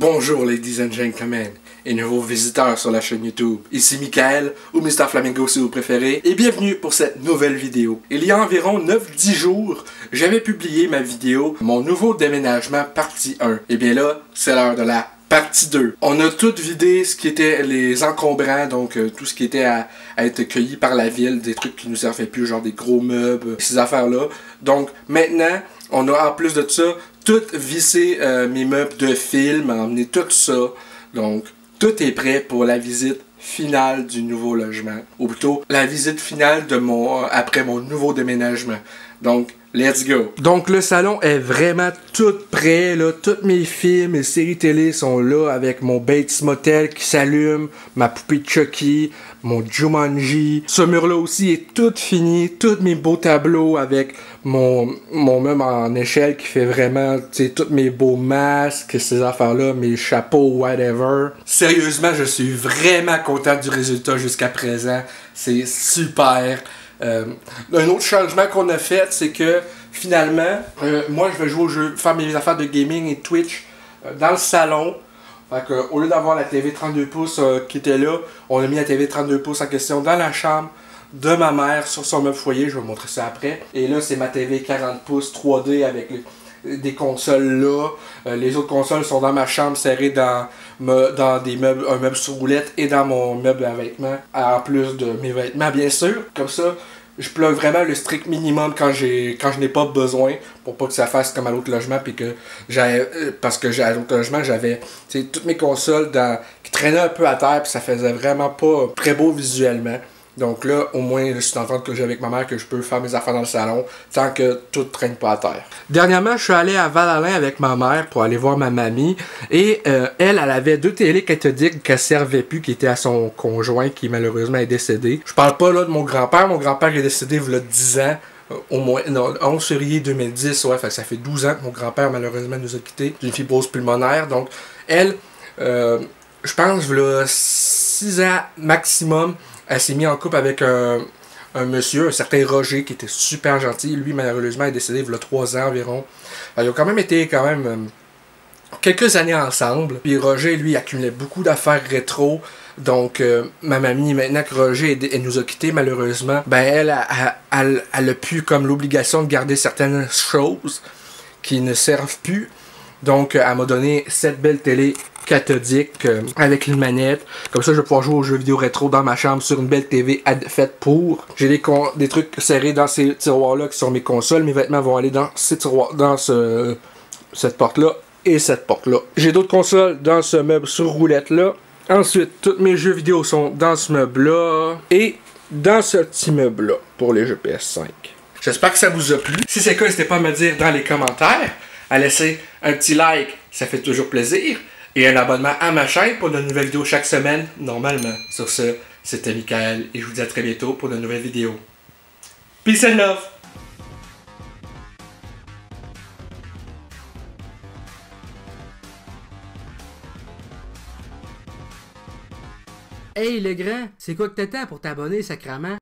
Bonjour ladies and gentlemen et nouveaux visiteurs sur la chaîne YouTube. Ici Michael ou Mr Flamingo si vous préférez et bienvenue pour cette nouvelle vidéo. Il y a environ 9-10 jours, j'avais publié ma vidéo Mon nouveau déménagement partie 1. Et bien là, c'est l'heure de la partie 2. On a tout vidé ce qui était les encombrants, donc euh, tout ce qui était à, à, être cueilli par la ville, des trucs qui nous servaient plus, genre des gros meubles, ces affaires-là. Donc maintenant, on a en plus de ça tout vissé euh, mes meubles de film, emmené tout ça. Donc, tout est prêt pour la visite finale du nouveau logement. Ou plutôt, la visite finale de mon, après mon nouveau déménagement. Donc, let's go. Donc, le salon est vraiment tout prêt, là. Tous mes films et séries télé sont là avec mon Bates Motel qui s'allume, ma poupée Chucky, mon Jumanji. Ce mur-là aussi est tout fini, tous mes beaux tableaux avec mon, mon meuble en échelle qui fait vraiment, tu sais, tous mes beaux masques, ces affaires-là, mes chapeaux, whatever. Sérieusement, je suis vraiment content du résultat jusqu'à présent. C'est super. Euh, un autre changement qu'on a fait, c'est que finalement, euh, moi je vais jouer au jeu, faire mes affaires de gaming et Twitch euh, dans le salon. Fait que, au lieu d'avoir la TV 32 pouces qui était là, on a mis la TV 32 pouces en question dans la chambre de ma mère sur son meuble foyer. Je vais vous montrer ça après. Et là, c'est ma TV 40 pouces 3D avec des consoles là. Euh, les autres consoles sont dans ma chambre serrées dans, des meubles, un meuble sur roulette et dans mon meuble à vêtements. En plus de mes vêtements, bien sûr. Comme ça, je plug vraiment le strict minimum quand j'ai quand je n'ai pas besoin pour pas que ça fasse comme à l'autre logement puis que j'avais euh, parce que à l'autre logement j'avais toutes mes consoles dans, qui traînaient un peu à terre puis ça faisait vraiment pas très beau visuellement. Donc là, au moins, je suis en que j'ai avec ma mère que je peux faire mes affaires dans le salon tant que tout ne traîne pas à terre. Dernièrement, je suis allé à Val-Alain avec ma mère pour aller voir ma mamie. Et euh, elle, elle avait deux télé cathodiques qu'elle servait plus, qui étaient à son conjoint qui malheureusement est décédé. Je parle pas là de mon grand-père. Mon grand-père est décédé il y a 10 ans. Euh, au moins, non, 11 février 2010, ouais, ça fait 12 ans que mon grand-père malheureusement nous a quittés d'une fibrose pulmonaire. Donc, elle, euh, je pense, là, 6 ans maximum, elle s'est mise en couple avec un, monsieur, un certain Roger, qui était super gentil. Lui, malheureusement, est décédé il y a trois ans environ. ils ont quand même été quand même euh, quelques années ensemble. Puis Roger, lui, accumulait beaucoup d'affaires rétro. Donc, euh, ma mamie, maintenant que Roger elle, nous a quittés, malheureusement, ben elle, elle, elle a pu comme l'obligation de garder certaines choses qui ne servent plus. Donc, elle m'a donné cette belle télé cathodique euh, avec une manette. Comme ça, je vais pouvoir jouer aux jeux vidéo rétro dans ma chambre sur une belle TV faite pour. J'ai des, trucs serrés dans ces tiroirs-là qui sont mes consoles. Mes vêtements vont aller dans ces tiroirs, dans ce, cette porte-là et cette porte-là. J'ai d'autres consoles dans ce meuble sur roulette-là. Ensuite, tous mes jeux vidéo sont dans ce meuble-là et dans ce petit meuble-là pour les jeux PS5. J'espère que ça vous a plu. Si c'est le cas, n'hésitez pas à me dire dans les commentaires, à laisser un petit like, ça fait toujours plaisir et un abonnement à ma chaîne pour de nouvelles vidéos chaque semaine, normalement. Sur ce, c'était Michael et je vous dis à très bientôt pour de nouvelles vidéos. Peace and love! Hey le c'est quoi que t'attends pour t'abonner, sacrament?